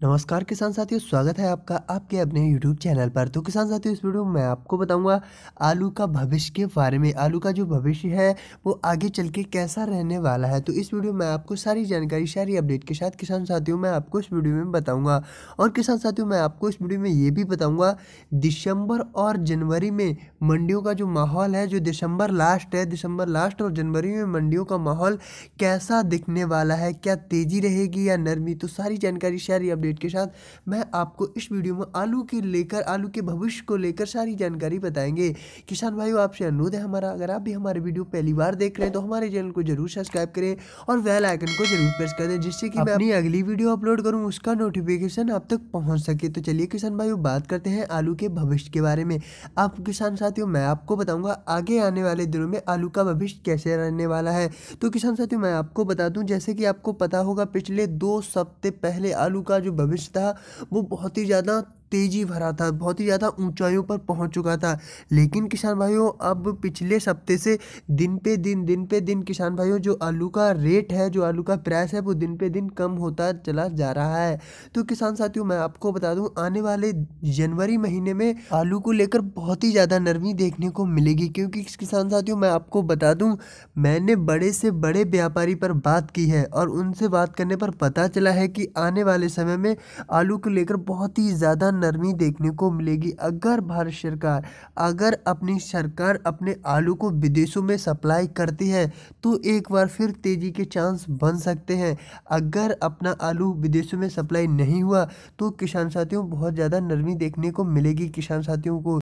नमस्कार किसान साथियों, स्वागत है आपका आपके अपने यूट्यूब चैनल पर। तो किसान साथियों, इस वीडियो में मैं आपको बताऊँगा आलू का भविष्य के बारे में। आलू का जो भविष्य है, वो आगे चल के कैसा रहने वाला है? तो इस वीडियो में आपको सारी जानकारी, सारी अपडेट के साथ किसान साथियों, मैं आपको इस वीडियो में बताऊँगा। और किसान साथियों, मैं आपको इस वीडियो में ये भी बताऊँगा, दिसंबर और जनवरी में मंडियों का जो माहौल है, जो दिसंबर लास्ट है, दिसंबर लास्ट और जनवरी में मंडियों का माहौल कैसा दिखने वाला है? क्या तेज़ी रहेगी या नरमी? तो सारी जानकारी, सारी अपडेट अपडेट के साथ मैं आपको इस वीडियो में आलू के लेकर आलू के भविष्य को लेकर सारी जानकारी बताएँगे। किसान भाइयों आपसे अनुरोध है हमारा अगर आप भी हमारे वीडियो पहली बार देख रहे हैं तो हमारे चैनल को ज़रूर सब्सक्राइब करें और वेल आइकन को ज़रूर प्रेस कर दें जिससे कि मैं अपनी अगली वीडियो अपलोड करूँ उसका नोटिफिकेशन आप तक पहुँच सके। तो चलिए किसान भाइयों बात करते हैं आलू के भविष्य के बारे में। आप किसान साथियों मैं आपको बताऊँगा आगे आने वाले दिनों में आलू का भविष्य कैसे रहने वाला है। तो किसान साथियों मैं आपको बता दूँ जैसे कि आपको पता होगा पिछले दो सप्ते पहले आलू का जो भविष्य था वो बहुत ही ज़्यादा तेज़ी भरा था, बहुत ही ज़्यादा ऊंचाइयों पर पहुँच चुका था। लेकिन किसान भाइयों, अब पिछले सप्ते से दिन पे दिन दिन पे दिन किसान भाइयों, जो आलू का रेट है, जो आलू का प्राइस है, वो दिन पे दिन कम होता चला जा रहा है। तो किसान साथियों, मैं आपको बता दूँ, आने वाले जनवरी महीने में आलू को लेकर बहुत ही ज़्यादा नरमी देखने को मिलेगी। क्योंकि किसान साथियों, मैं आपको बता दूँ, मैंने बड़े से बड़े व्यापारी पर बात की है और उनसे बात करने पर पता चला है कि आने वाले समय में आलू को लेकर बहुत ही ज़्यादा नरमी देखने को मिलेगी। अगर भारत सरकार, अगर अपनी सरकार अपने आलू को विदेशों में सप्लाई करती है तो एक बार फिर तेज़ी के चांस बन सकते हैं। अगर अपना आलू विदेशों में सप्लाई नहीं हुआ तो किसान साथियों, बहुत ज़्यादा नरमी देखने को मिलेगी किसान साथियों को।